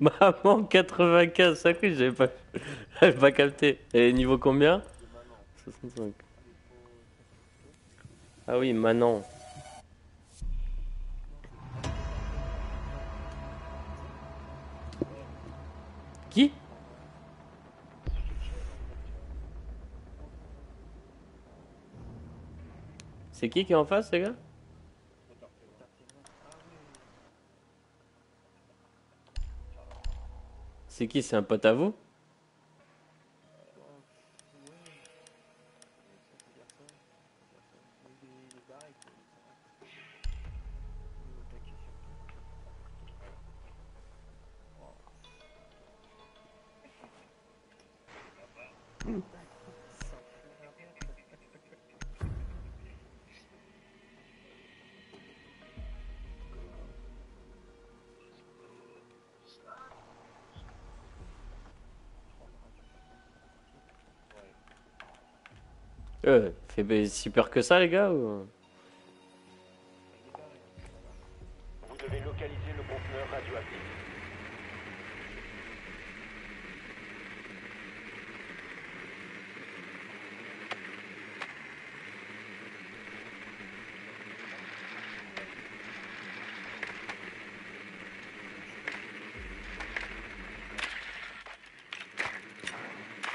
Maman 95, ça que j'avais pas, j'avais pas capté. Et niveau combien? 65. Ah oui, Manon. Qui? C'est qui qui est en face, les gars? C'est qui? C'est un pote à vous? Euh, fait si peur que ça, les gars ou... Vous devez localiser le conteneur radioactif.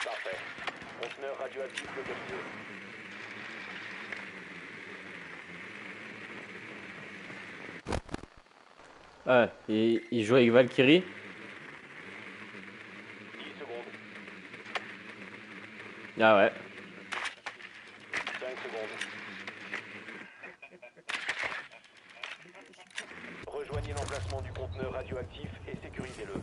Parfait. Conteneur radioactif localisé. Ouais, il, il joue avec Valkyrie. 10 secondes. Ah ouais. 5 secondes. Rejoignez l'emplacement du conteneur radioactif et sécurisez-le.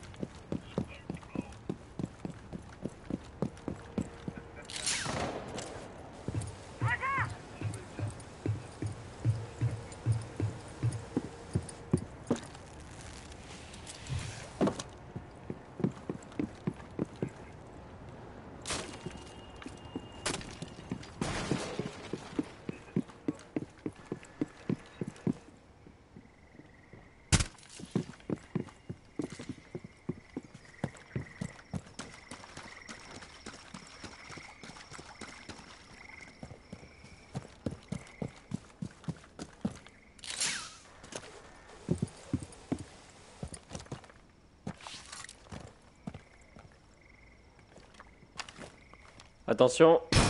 Attention.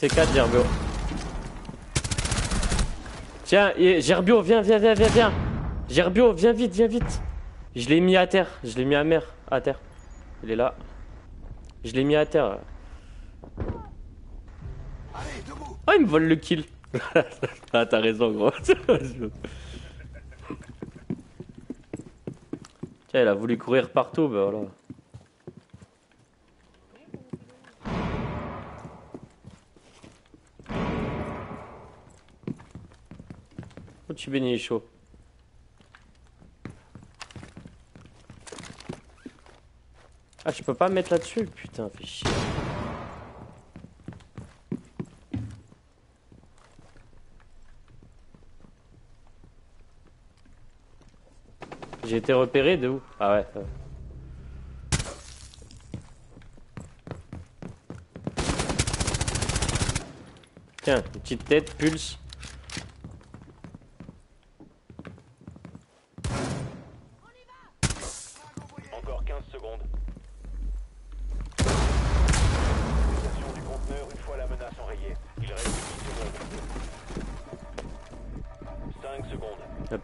C'est 4 Gerbio. Tiens, Gerbio, viens, viens, viens, viens, viens. Gerbio, viens vite, viens vite. Je l'ai mis à terre, je l'ai mis à mer, à terre. Il est là. Je l'ai mis à terre. Oh, il me vole le kill. ah, t'as raison, gros. Tiens, il a voulu courir partout, bah voilà. Il est chaud. Ah, je peux pas me mettre là-dessus, putain, fais chier. J'ai été repéré de où Ah ouais. ouais. Tiens, une petite tête, pulse. secondes. Du conteneur une fois la menace enrayée. Il reste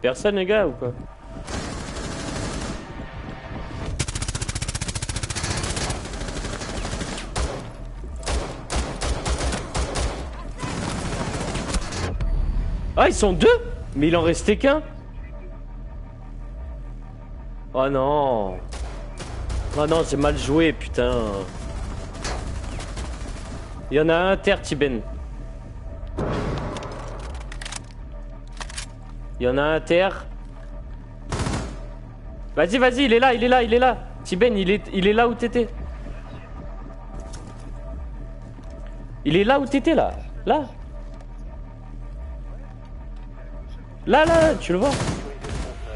personne les gars ou quoi? Ah ils sont deux? Mais il en restait qu'un? Oh non. Oh non, j'ai mal joué, putain. Il y en a un terre, Tiben. Il y en a un terre. Vas-y, vas-y, il est là, il est là, il est là. Tiben, il est, il est là où t'étais. Il est là où t'étais. Là. Là, là, là, tu le vois.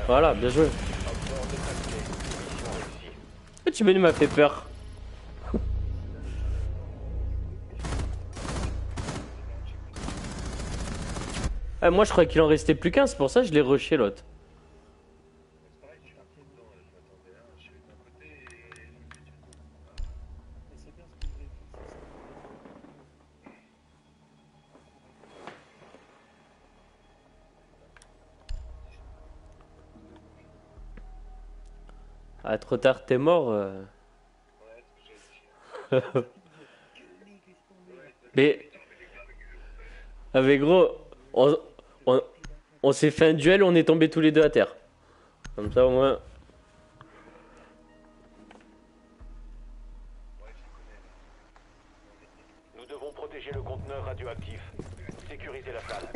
Voilà, bien joué. Tiben il m'a fait peur. Ah, moi je croyais qu'il en restait plus qu'un, c'est pour ça que je l'ai rushé l'autre. Ah, trop tard, t'es mort. euh. Mais. Mais gros, on s'est fait un duel, on est tombés tous les deux à terre. Comme ça, au moins. Nous devons protéger le conteneur radioactif. Sécuriser la salle.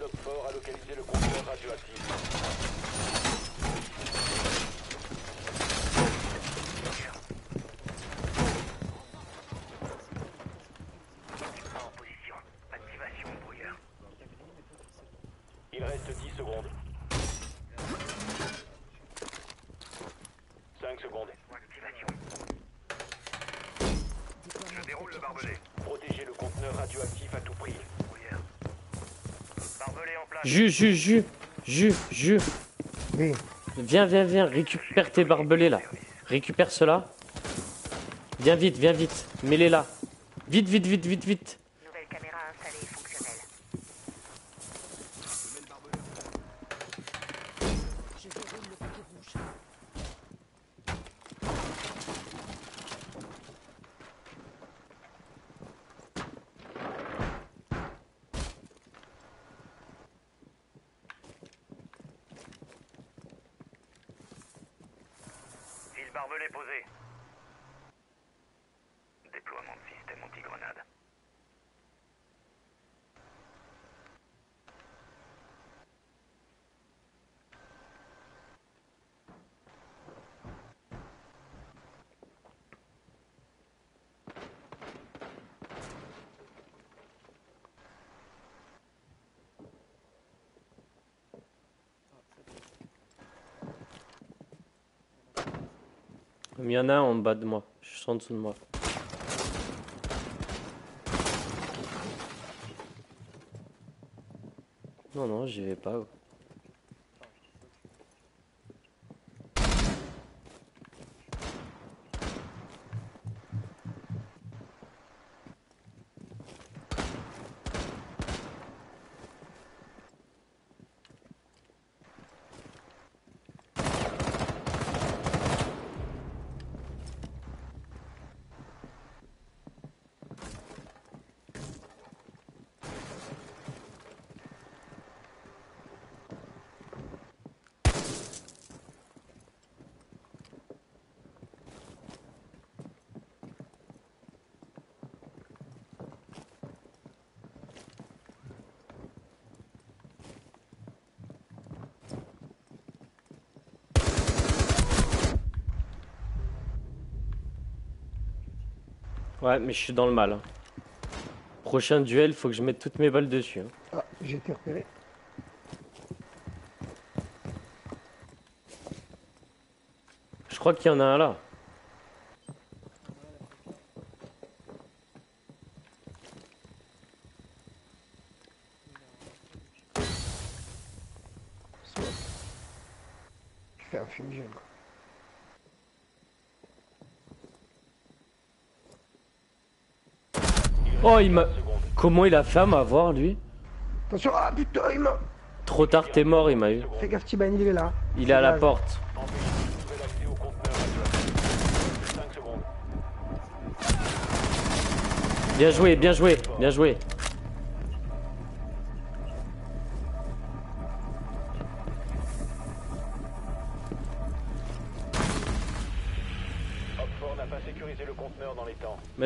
Le d'Opfort a localisé le conteneur radioactif. En position. Activation brouilleur. Il reste 10 secondes. 5 secondes. Activation. Je déroule le barbelé. Protégez le conteneur radioactif à tout prix. Brouilleur. Barbelé en place. Jus, jus, jus, jus, jus. Viens, viens, viens, récupère tes barbelés là. Récupère cela. Viens vite, viens vite. Mets-les là. Vite, vite, vite, vite, vite. Fil barbelé Il y en a un en bas de moi. Je suis en dessous de moi. Non, non, j'y vais pas. Ouais, mais je suis dans le mal. hein. Prochain duel, faut que je mette toutes mes balles dessus. hein. ah, j'ai été repéré. Je crois qu'il y en a un là. Je fais un fumigène. quoi. Oh, il m'a. Comment il a fait à m'avoir lui Attention, ah putain, il m'a. Trop tard, t'es mort, il m'a eu. Fais gaffe, Tiban, il est là. Il est à la porte. Empêchez tout nouvel accès au conteneur radioactif. 5 secondes. Bien joué, bien joué, bien joué.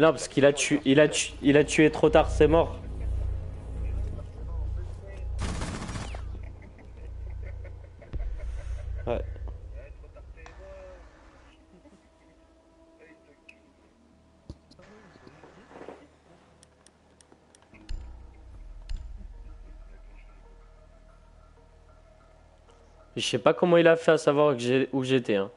Non, parce qu'il a tué, il a tué, il a tué trop tard, c'est mort. Ouais. Je sais pas comment il a fait à savoir où j'étais. Hein.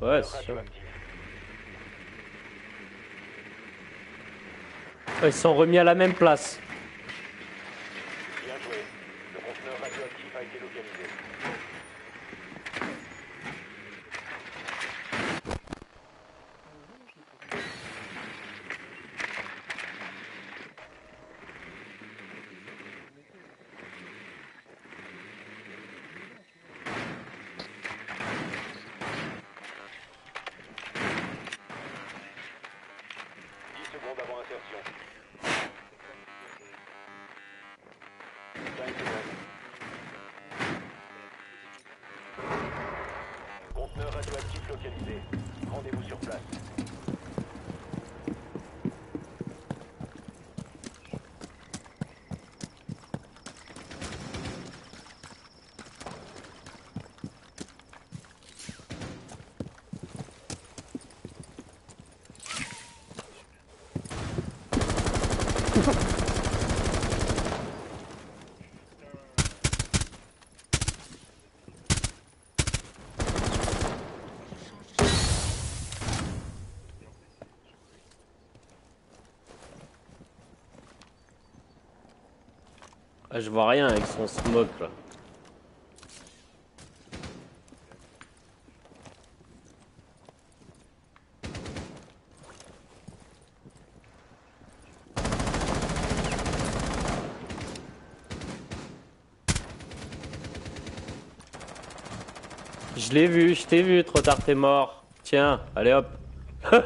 Ouais, c'est Ils sont remis à la même place. Thank you. Ah, je vois rien avec son smoke là. Je l'ai vu, je t'ai vu, trop tard t'es mort. Tiens, allez hop.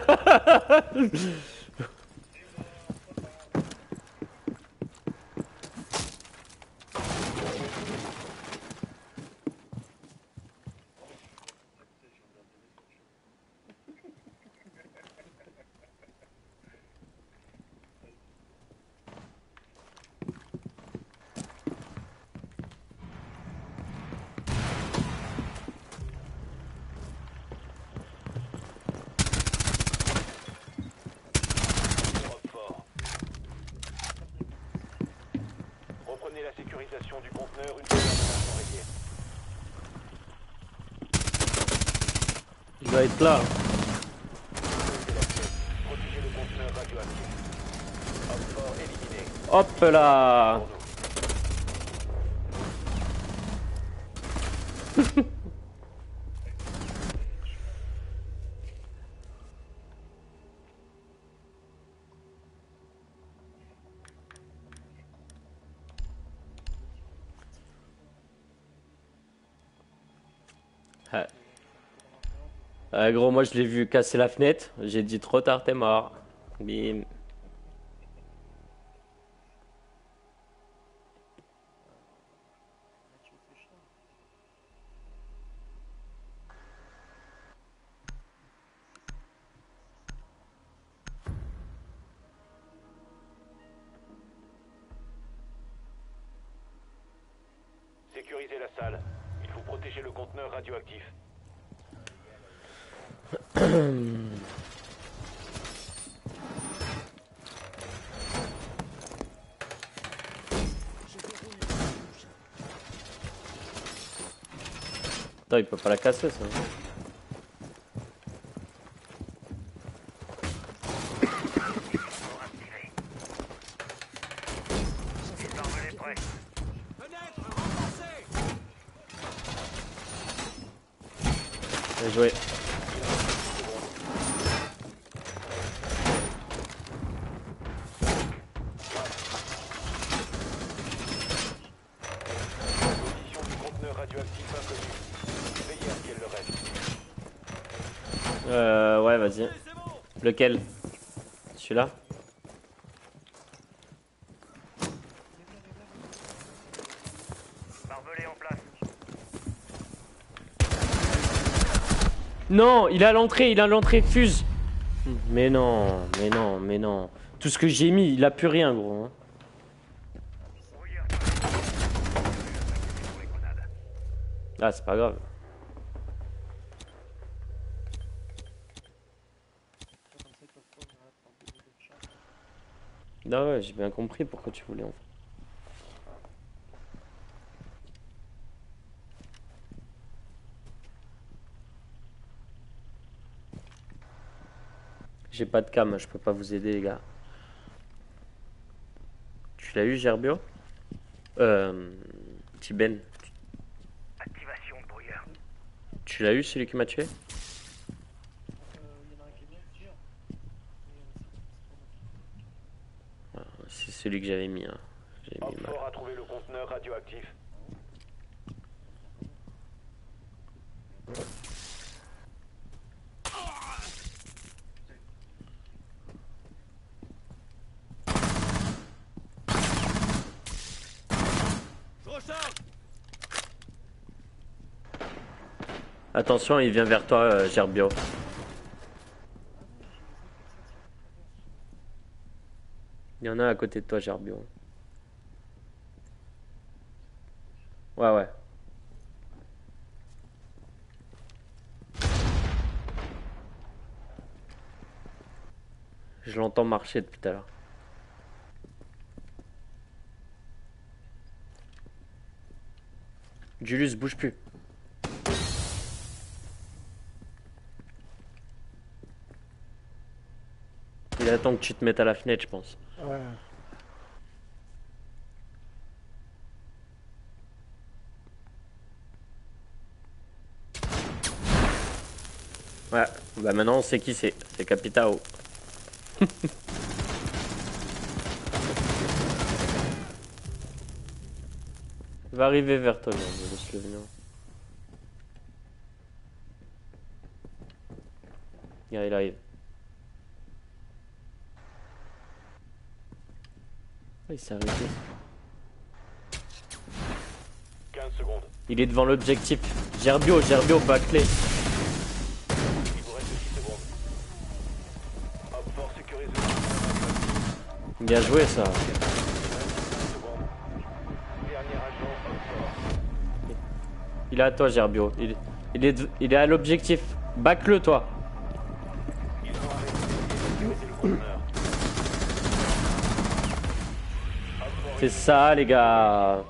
Roquefort. Reprenez la sécurisation du conteneur une fois la menace enrayée. Il doit être là. Hop là. Euh, gros, moi je l'ai vu casser la fenêtre. J'ai dit trop tard, t'es mort. Bim. Sécurisez la salle. Il faut protéger le conteneur radioactif. Attends, il peut pas la casser ça. Bien joué. Position du conteneur radioactif inconnu. Veillez à ce qu'elle le reste. Euh, ouais, vas-y. Lequel? Celui-là? Non, il à l'entrée, il à l'entrée, fuse. Mais non, mais non, mais non. Tout ce que j'ai mis, il a plus rien, gros. hein. Ah, c'est pas grave. Comme ça, ils peuvent pas venir là prendre des autres chats. Non, ouais, j'ai bien compris pourquoi tu voulais en fait. J'ai pas de cam, je peux pas vous aider les gars. Tu l'as eu Gerbio? Euh... Petit Ben, Activation de brouilleur. tu l'as eu celui qui m'a tué Euh, il y en a un qui est bien sûr. Mais euh, c'est- c'est pas moi. C'est celui que j'avais mis. Hein. J'ai mis mal. A trouvé le conteneur radioactif. Attention, il vient vers toi, euh, Gerbio. Il y en a à côté de toi, Gerbio. Ouais, ouais. Je l'entends marcher depuis tout à l'heure. Julius, bouge plus. Il attend que tu te mettes à la fenêtre, je pense. Ouais. Ouais, bah maintenant on sait qui c'est. C'est Capitao. Va arriver vers toi, venir. Regarde, il arrive. Il s'est arrêté. 15 secondes. Il est devant l'objectif. Gerbio, Gerbio, bâclé. Il vous reste 6 secondes. Opfort sécurise le conteneur radioactif. Bien joué ça. 15 secondes. Dernier agent Opfort. Il est à toi, Gerbio. Il, il est, il est à l'objectif. Back-le, toi. Ils ont arrêté et sécurisé le conteneur. Opfort C'est ça, les gars.